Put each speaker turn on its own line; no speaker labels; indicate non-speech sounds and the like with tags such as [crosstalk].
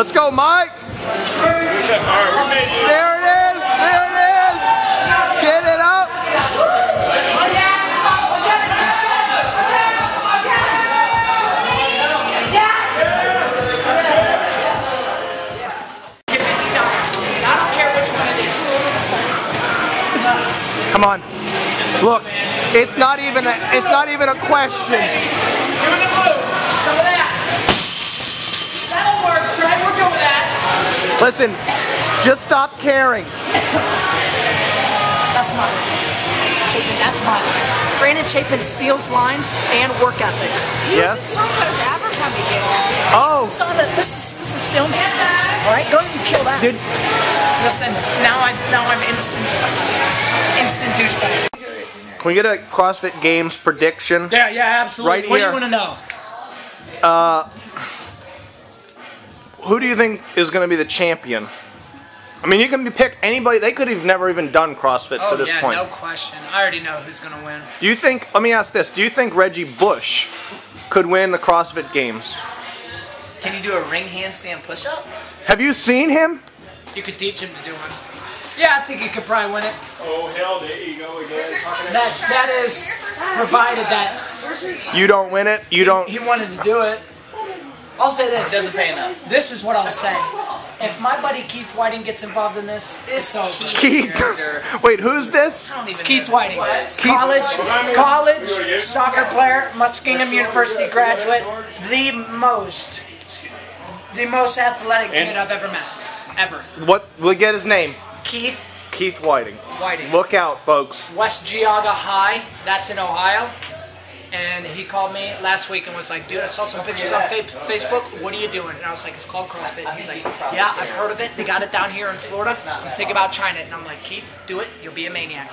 Let's go, Mike. There it is. There it is. Get it up.
Get busy dying. I don't care which one it is.
Come on. Look, it's not even a, it's not even a question.
Give it the blue. Some of that. That'll work, Trey. We're good with that.
Listen, just stop caring.
That's my line. Chapin, that's my. Brandon Chapin steals lines and work ethics.
Yes.
Talk about his Abercrombie game.
Oh,
Son of, this is this is filming. All right, go ahead and kill that.
Dude.
Listen, now I'm now I'm instant instant douchebag.
can we get a CrossFit Games prediction?
Yeah, yeah, absolutely.
Right
what
here.
do you want to know?
Uh, Who do you think is going to be the champion? I mean, you can pick anybody. They could have never even done CrossFit
Oh
to this
yeah,
point.
no question. I already know who's gonna win.
Do you think? Let me ask this: Do you think Reggie Bush could win the CrossFit Games?
Can you do a ring handstand push-up?
Have you seen him?
You could teach him to do one. Yeah, I think he could probably win it.
Oh hell, there you go again.
That that is provided that
You don't win it. You don't.
he wanted to do it. I'll say this.
Doesn't pay enough.
This is what I'll say. If my buddy Keith Whiting gets involved in this, it's over.
Keith. [laughs] Wait, who's this?
I don't even
Keith
know.
Whiting, college, college soccer player, Muskingum University graduate, the most, the most athletic kid I've ever met, ever.
What? We'll get his name.
Keith
Keith Whiting.
Whiting.
Look out, folks.
West Geauga High, that's in Ohio. And he called me last week and was like, dude, I saw some pictures on fa- Facebook. What are you doing? And I was like, it's called CrossFit. And He's like, yeah, I've heard of it. They got it down here in Florida. I'm thinking about trying it. And I'm like, Keith, do it. You'll be a maniac.